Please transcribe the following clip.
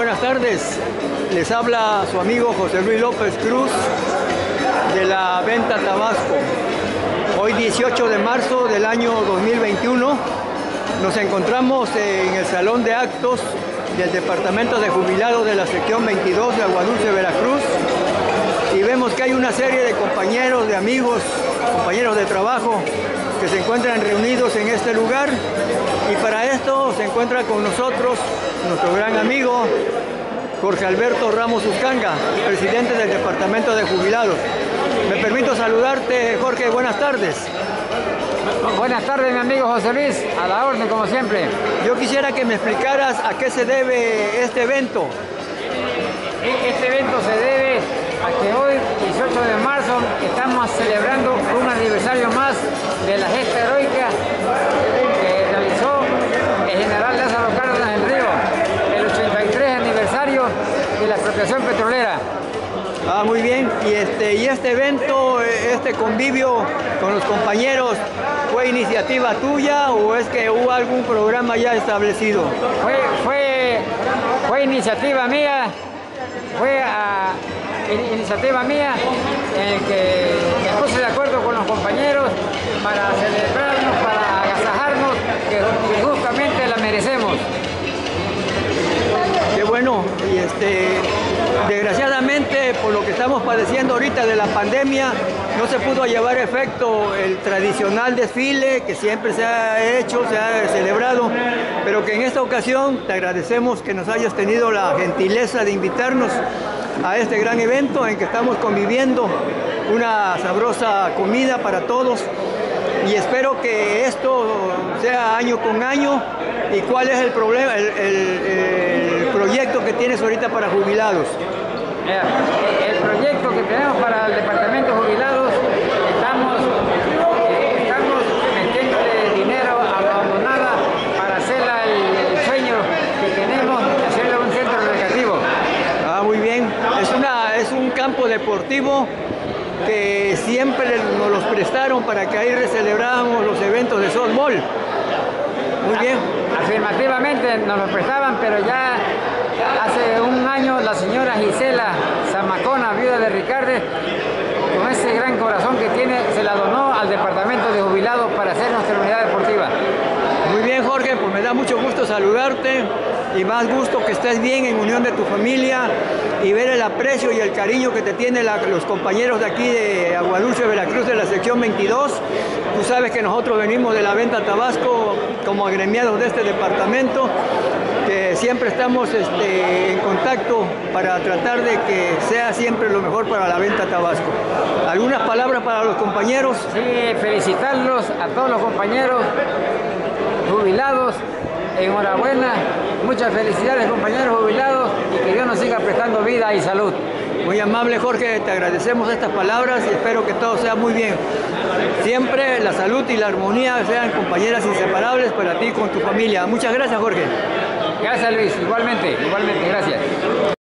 buenas tardes. Les habla su amigo José Luis López Cruz de la Venta Tabasco. Hoy 18 de marzo del año 2021 nos encontramos en el Salón de Actos del Departamento de Jubilados de la sección 22 de Aguadulce, Veracruz y vemos que hay una serie de compañeros, de amigos, compañeros de trabajo que se encuentran reunidos en este lugar y para esto se encuentra con nosotros nuestro gran amigo Jorge Alberto Ramos Uscanga, presidente del Departamento de Jubilados. Me permito saludarte, Jorge, buenas tardes. Buenas tardes, mi amigo José Luis, a la orden como siempre. Yo quisiera que me explicaras a qué se debe este evento. E-, este evento se debe a que hoy, 18 de marzo, estamos celebrando un aniversario más de la gesta petrolera. Ah, muy bien. Y este, y este evento, este convivio con los compañeros, ¿fue iniciativa tuya o es que hubo algún programa ya establecido? Fue, fue, fue iniciativa mía, fue a, iniciativa mía en que me puse de acuerdo con los compañeros para celebrarnos, para desgraciadamente por lo que estamos padeciendo ahorita de la pandemia, no se pudo llevar efecto el tradicional desfile que siempre se ha hecho, se ha celebrado, pero que en esta ocasión te agradecemos que nos hayas tenido la gentileza de invitarnos a este gran evento en que estamos conviviendo una sabrosa comida para todos y espero que esto sea año con año y cuál es el problema, el, el, proyecto que tienes ahorita para jubilados. El proyecto que tenemos para el departamento de jubilados, estamos, estamos metiéndole dinero a la abandonada para hacer el, sueño que tenemos de hacerle un centro recreativo. Ah, muy bien. Es, una, es un campo deportivo que siempre nos los prestaron para que ahí celebráramos los eventos de softball. Muy bien. Afirmativamente nos lo prestaban, pero ya hace un año la señora Gisela Zamacona, viuda de Ricardo, con ese gran corazón que tiene, se la donó al departamento de jubilados para hacer nuestra unidad deportiva. Muy bien, Jorge, pues me da mucho gusto saludarte y más gusto que estés bien en unión de tu familia y ver el aprecio y el cariño que te tienen los compañeros de aquí de Aguadulce, Veracruz, de la sección 22. Tú sabes que nosotros venimos de la venta Tabasco como agremiados de este departamento, siempre estamos este, en contacto para tratar de que sea siempre lo mejor para la venta Tabasco. ¿Algunas palabras para los compañeros? Sí, felicitarlos a todos los compañeros jubilados enhorabuena, muchas felicidades compañeros jubilados y que Dios nos siga prestando vida y salud. Muy amable Jorge, te agradecemos estas palabras y espero que todo sea muy bien. Siempre la salud y la armonía sean compañeras inseparables para ti y con tu familia. Muchas gracias Jorge. Gracias Luis, igualmente, igualmente, gracias.